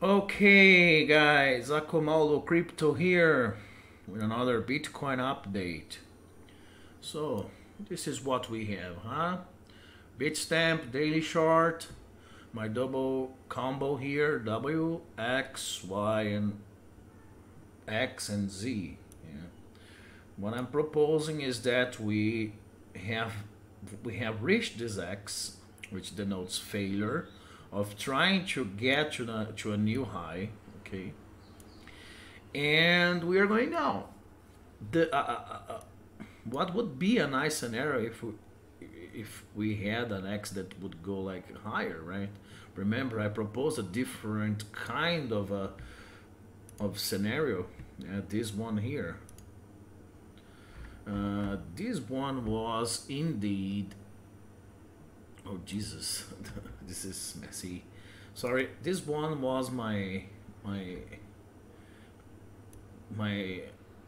Okay, guys, Akumaldo Crypto here with another Bitcoin update. So, this is what we have, huh? Bitstamp daily short, my double combo here, W, X, Y, and X and Z. Yeah. What I'm proposing is that we have we have reached this X, which denotes failure of trying to get to, the, to a new high, okay? And we are going down. The, uh, uh, uh, uh, what would be a nice scenario if we, if we had an X that would go like higher, right? Remember, I proposed a different kind of a of scenario. Uh, this one here. Uh, this one was indeed oh Jesus this is messy. Sorry this one was my my my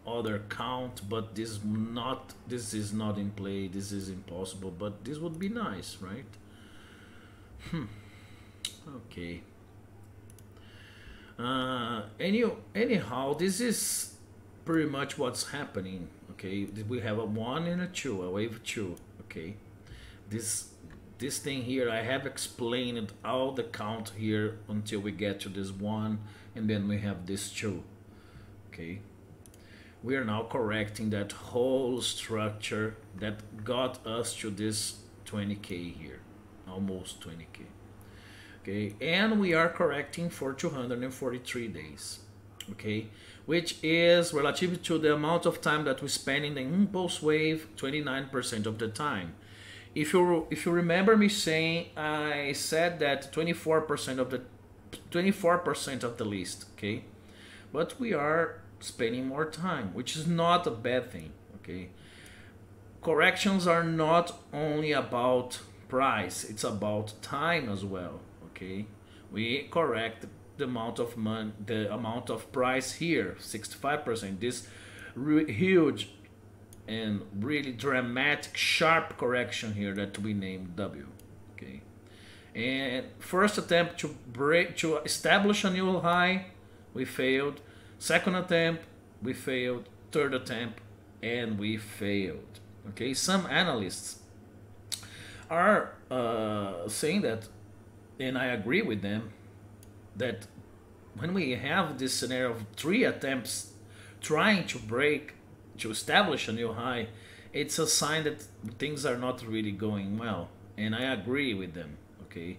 other count but this not this is not in play this is impossible but this would be nice right? Hmm. Okay. Uh any anyhow this is pretty much what's happening okay? We have a one and a two a wave two okay? This this thing here I have explained all the count here until we get to this one and then we have this two okay? We are now correcting that whole structure that got us to this 20k here almost 20k okay? And we are correcting for 243 days okay? Which is relative to the amount of time that we spend in the impulse wave 29% of the time if you if you remember me saying, I said that 24% of the 24% of the list, okay? But we are spending more time, which is not a bad thing, okay? Corrections are not only about price, it's about time as well, okay? We correct the amount of money, the amount of price here, 65%. This huge and really dramatic, sharp correction here that we named W. Okay, and first attempt to break to establish a new high, we failed. Second attempt, we failed. Third attempt, and we failed. Okay, some analysts are uh, saying that, and I agree with them, that when we have this scenario of three attempts trying to break to establish a new high, it's a sign that things are not really going well. And I agree with them, okay?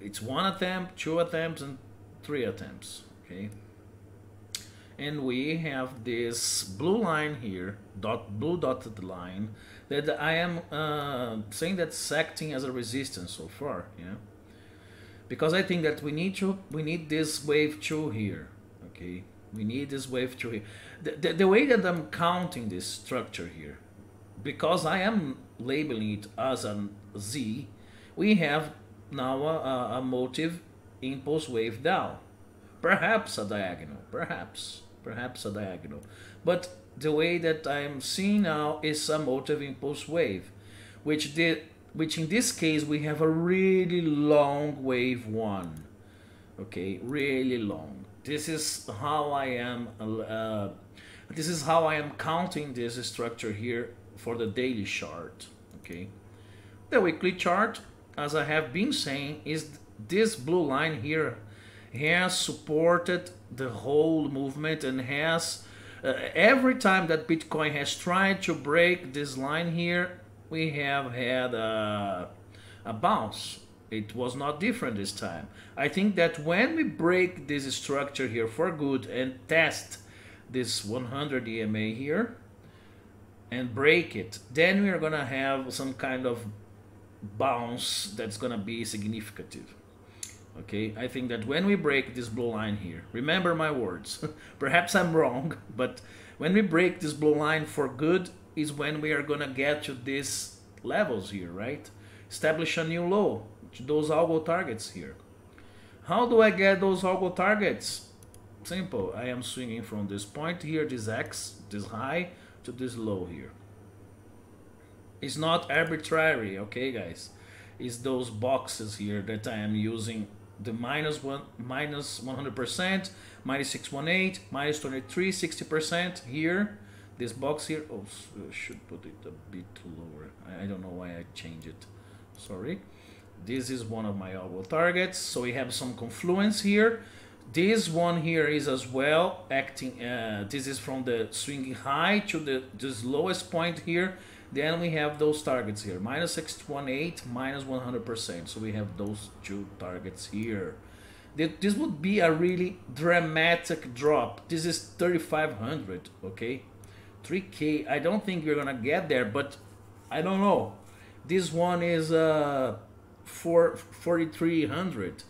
It's one attempt, two attempts, and three attempts, okay? And we have this blue line here, dot blue dotted line, that I am uh, saying that's acting as a resistance so far, yeah? Because I think that we need to, we need this wave two here, okay? We need this wave two here the, the, the way that I'm counting this structure here, because I am labeling it as a Z, we have now a, a motive impulse wave down. Perhaps a diagonal, perhaps, perhaps a diagonal. But the way that I'm seeing now is a motive impulse wave, which did which in this case we have a really long wave one okay really long this is how I am uh, this is how I am counting this structure here for the daily chart. Okay. The weekly chart, as I have been saying, is this blue line here has supported the whole movement and has uh, every time that Bitcoin has tried to break this line here, we have had a, a bounce. It was not different this time. I think that when we break this structure here for good and test this 100 EMA here and break it, then we are going to have some kind of bounce that's going to be significant. Okay, I think that when we break this blue line here, remember my words, perhaps I'm wrong, but when we break this blue line for good is when we are going to get to these levels here, right? Establish a new low, those algo targets here. How do I get those algo targets? Simple. I am swinging from this point here, this X, this high, to this low here. It's not arbitrary, okay guys? It's those boxes here that I am using the minus one minus 100%, minus 618, minus 23, 60% here. This box here, oh, uh, should put it a bit lower. I don't know why I changed it. Sorry. This is one of my algo targets. So we have some confluence here. This one here is as well acting, uh, this is from the swinging high to the this lowest point here. Then we have those targets here, minus 618, minus 100%. So we have those two targets here. This would be a really dramatic drop. This is 3,500, okay? 3K, I don't think we're gonna get there, but I don't know. This one is uh, 4, 4,300.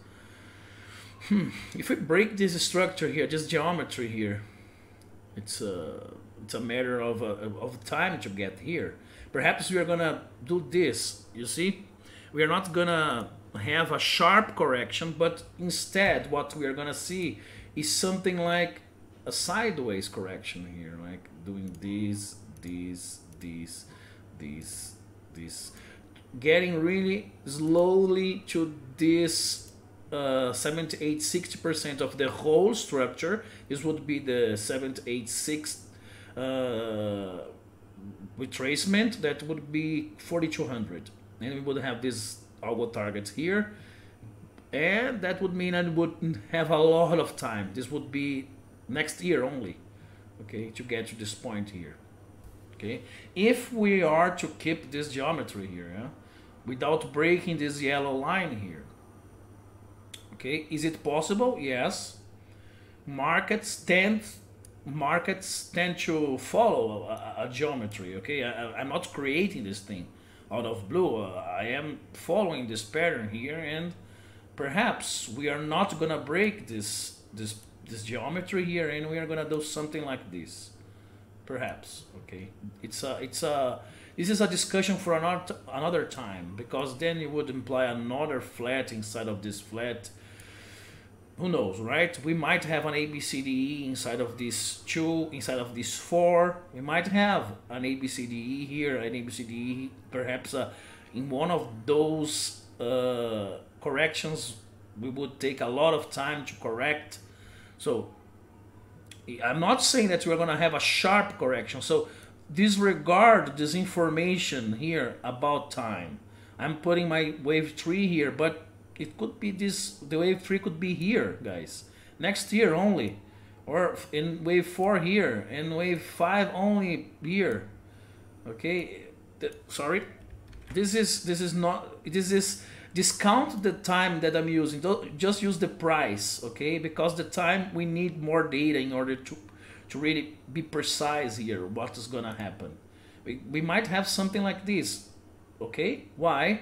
Hmm. If we break this structure here, this geometry here, it's a, it's a matter of, uh, of time to get here. Perhaps we are gonna do this, you see? We are not gonna have a sharp correction, but instead what we are gonna see is something like a sideways correction here, like doing this, this, this, this, this, getting really slowly to this uh, 78 60% of the whole structure. This would be the 786 uh, retracement that would be 4200 and we would have this algo targets here. And that would mean I would have a lot of time. This would be next year only okay to get to this point here okay? If we are to keep this geometry here yeah, without breaking this yellow line here. Okay is it possible? Yes. Markets tend markets tend to follow a, a geometry okay? I, am not creating this thing out of blue. Uh, i am following this pattern here and perhaps we are not gonna break this this this geometry here and we are gonna do something like this. Perhaps okay? It's a it's a this is a discussion for another another time because then it would imply another flat inside of this flat who knows, right? We might have an ABCDE inside of this two, inside of this four. We might have an ABCDE here, an ABCDE, perhaps uh, in one of those uh, corrections, we would take a lot of time to correct. So I'm not saying that we're going to have a sharp correction. So disregard this information here about time. I'm putting my wave 3 here, but it could be this the wave 3 could be here guys. Next year only. Or in wave 4 here and wave 5 only here. Okay the, sorry. This is this is not this is discount the time that i'm using. Don't, just use the price okay? Because the time we need more data in order to to really be precise here what is gonna happen we, we might have something like this okay why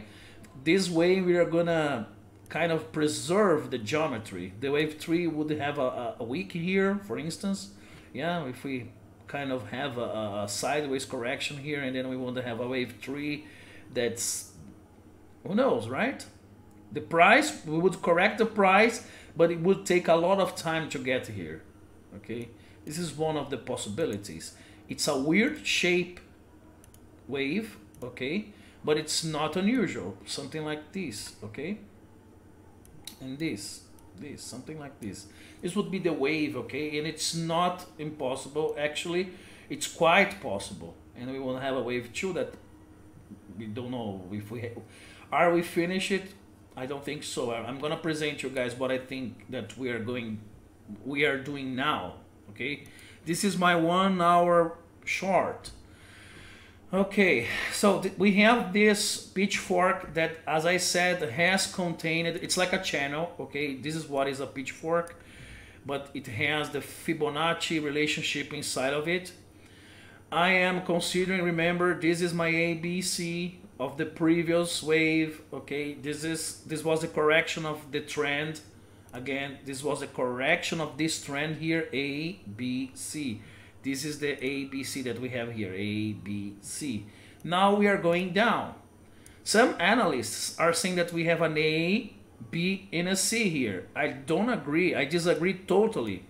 this way we are gonna kind of preserve the geometry. The wave 3 would have a, a weak here, for instance. Yeah, if we kind of have a, a sideways correction here and then we want to have a wave 3 that's, who knows, right? The price, we would correct the price, but it would take a lot of time to get here. Okay, this is one of the possibilities. It's a weird shape wave, okay, but it's not unusual. Something like this, okay? And this this something like this. This would be the wave okay? And it's not impossible. Actually it's quite possible. And we will have a wave two that we don't know if we are we finish it? I don't think so. I'm gonna present you guys what i think that we are going we are doing now okay this is my one hour short Okay, so we have this pitchfork that, as I said, has contained, it's like a channel, okay? This is what is a pitchfork, but it has the Fibonacci relationship inside of it. I am considering, remember, this is my ABC of the previous wave, okay? This is this was a correction of the trend. Again, this was a correction of this trend here, A, B, C. This is the ABC that we have here, A, B, C. Now we are going down. Some analysts are saying that we have an A, B, and a C here. I don't agree. I disagree totally.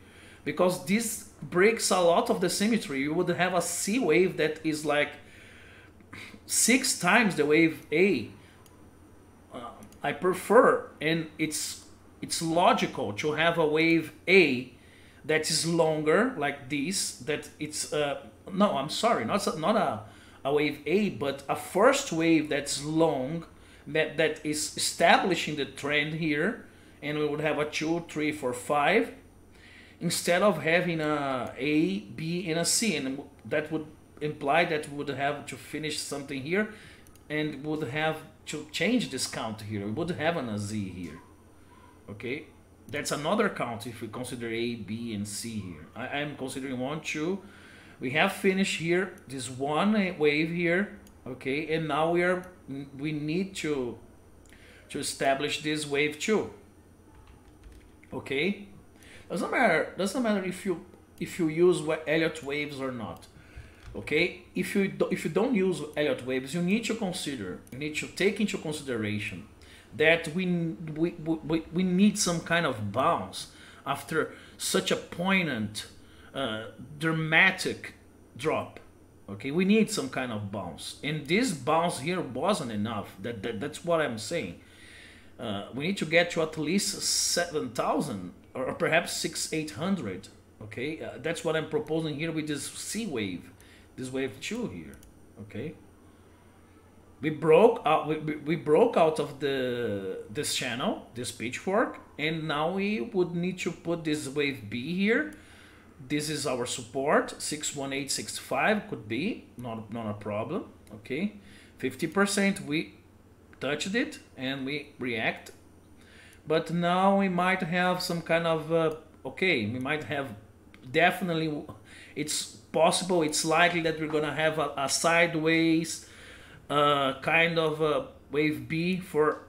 Because this breaks a lot of the symmetry. You would have a C wave that is like six times the wave A. Uh, I prefer, and it's it's logical to have a wave A that is longer like this that it's uh, no i'm sorry not not a, a wave a but a first wave that's long that that is establishing the trend here and we would have a two three four five instead of having a a b and a c and that would imply that we would have to finish something here and would have to change this count here. We would have an a z here okay that's another count if we consider A, B, and C here. I, am considering one, two. We have finished here this one eh, wave here, okay, and now we are we need to to establish this wave two. Okay, doesn't matter doesn't matter if you if you use Elliott waves or not. Okay, if you if you don't use Elliott waves, you need to consider you need to take into consideration that we, we, we, we need some kind of bounce after such a poignant, uh, dramatic drop. Okay, we need some kind of bounce, and this bounce here wasn't enough. That, that that's what I'm saying. Uh, we need to get to at least seven thousand or perhaps six eight hundred. Okay, uh, that's what I'm proposing here with this C wave, this wave two here. Okay we broke out we, we broke out of the this channel this pitchfork and now we would need to put this wave b here. This is our support 61865 could be not not a problem okay? 50 percent we touched it and we react. But now we might have some kind of uh, okay we might have definitely it's possible it's likely that we're gonna have a, a sideways kind of a wave B for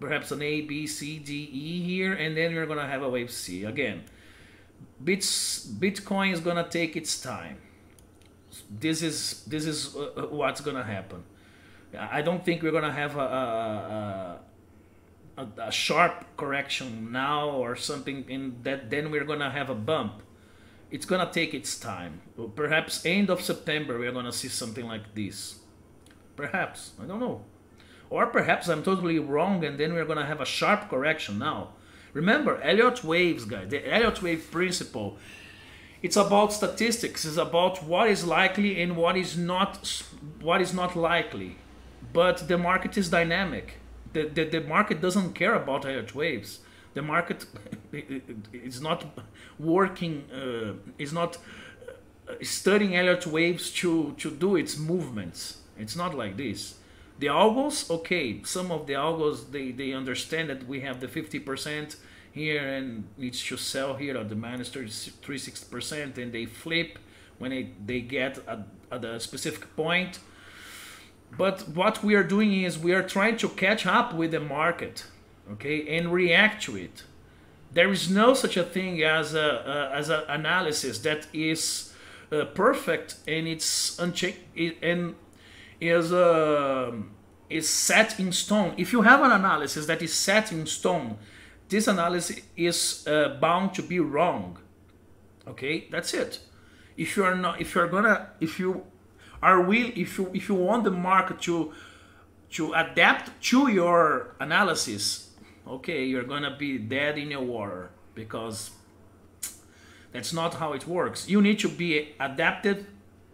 perhaps an A, B, C, D, E here, and then we're gonna have a wave C again. Bits, Bitcoin is gonna take its time. This is this is uh, uh what's gonna happen. I don't think we're gonna have a, a, a, a, sharp correction now or something in that. Then we're gonna have a bump. It's gonna take its time. Perhaps end of September we're gonna see something like this. Perhaps. I don't know. Or perhaps I'm totally wrong and then we're going to have a sharp correction now. Remember, Elliott waves, guys, the Elliott wave principle. It's about statistics. It's about what is likely and what is not what is not likely. But the market is dynamic. The, the, the market doesn't care about Elliott waves. The market is not working, uh, is not uh, studying Elliott waves to, to do its movements it's not like this. The algos, okay, some of the algos, they, they understand that we have the 50% here and needs to sell here at the minus 36% and they flip when they, they get at, at a specific point. But what we are doing is we are trying to catch up with the market, okay, and react to it. There is no such a thing as a, a as an analysis that is uh, perfect and it's unchecked and is uh, is set in stone. If you have an analysis that is set in stone, this analysis is uh, bound to be wrong. Okay, that's it. If you are not, if you are gonna, if you are will, if you if you want the market to to adapt to your analysis, okay, you're gonna be dead in your water because that's not how it works. You need to be adapted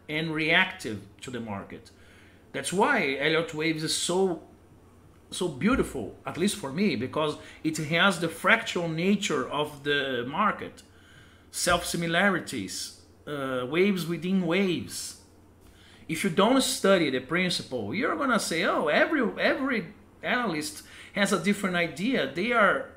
and reactive to the market. That's why Elliott Waves is so so beautiful, at least for me, because it has the fractal nature of the market, self similarities, uh, waves within waves. If you don't study the principle, you're gonna say, "Oh, every every analyst has a different idea. They are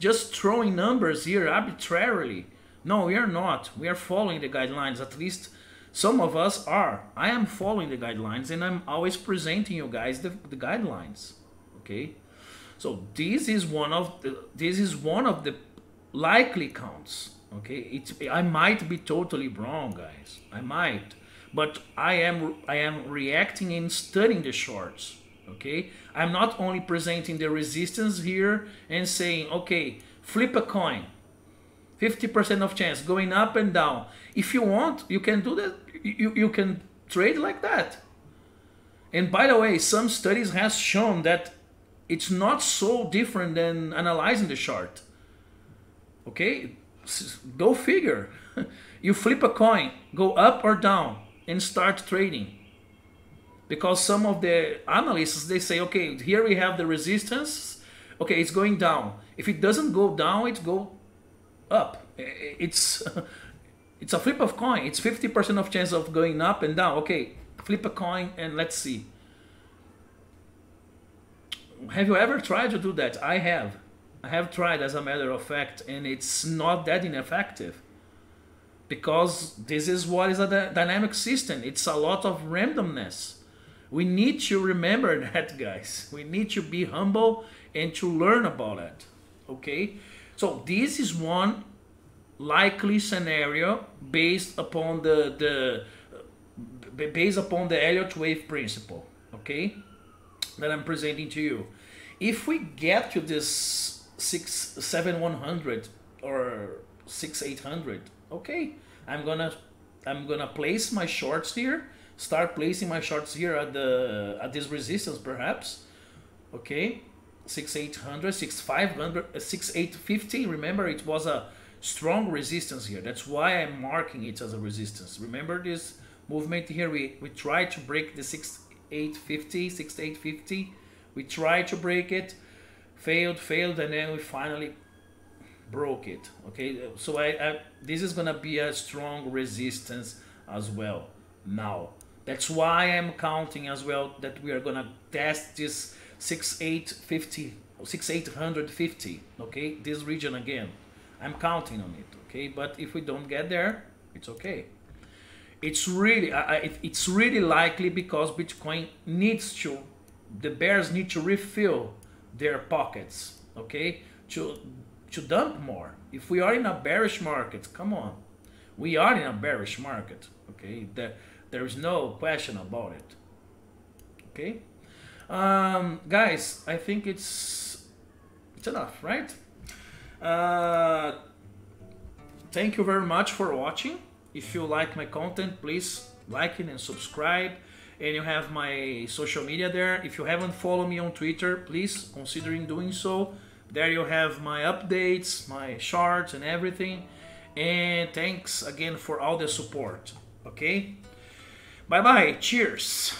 just throwing numbers here arbitrarily." No, we are not. We are following the guidelines, at least some of us are. I am following the guidelines and I'm always presenting you guys the, the guidelines. Okay? So this is one of the this is one of the likely counts. Okay? It's I might be totally wrong, guys. I might. But I am I am reacting and studying the shorts. Okay? I'm not only presenting the resistance here and saying, okay, flip a coin. 50% of chance going up and down. If you want, you can do that you, you can trade like that. And by the way, some studies has shown that it's not so different than analyzing the chart. Okay, go figure. you flip a coin, go up or down, and start trading. Because some of the analysts they say, okay, here we have the resistance. Okay, it's going down. If it doesn't go down, it go up. It's it's a flip of coin. It's 50% of chance of going up and down. Okay, flip a coin and let's see. Have you ever tried to do that? I have. I have tried as a matter of fact, and it's not that ineffective. Because this is what is a dynamic system. It's a lot of randomness. We need to remember that, guys. We need to be humble and to learn about it. Okay? So this is one likely scenario based upon the the uh, based upon the Elliott wave principle. Okay? That I'm presenting to you. If we get to this six seven one hundred or six eight hundred. Okay, I'm gonna I'm gonna place my shorts here. Start placing my shorts here at the at this resistance perhaps. Okay, six eight hundred, six five hundred, uh, six eight fifty. Remember, it was a strong resistance here. That's why I'm marking it as a resistance. Remember this movement here? We we tried to break the six eight fifty, six eight fifty. We tried to break it failed, failed, and then we finally broke it. Okay, so I, I this is gonna be a strong resistance as well. Now that's why I'm counting as well that we are gonna test this 6850 6850 okay this region again i'm counting on it okay but if we don't get there it's okay it's really it's really likely because bitcoin needs to the bears need to refill their pockets, okay? To to dump more. If we are in a bearish market, come on. We are in a bearish market, okay? There, there is no question about it. Okay? Um, guys, I think it's it's enough, right? Uh, thank you very much for watching. If you like my content, please like it and subscribe and you have my social media there. If you haven't followed me on Twitter, please considering doing so. There you have my updates, my charts and everything. And thanks again for all the support. Okay? Bye bye. Cheers.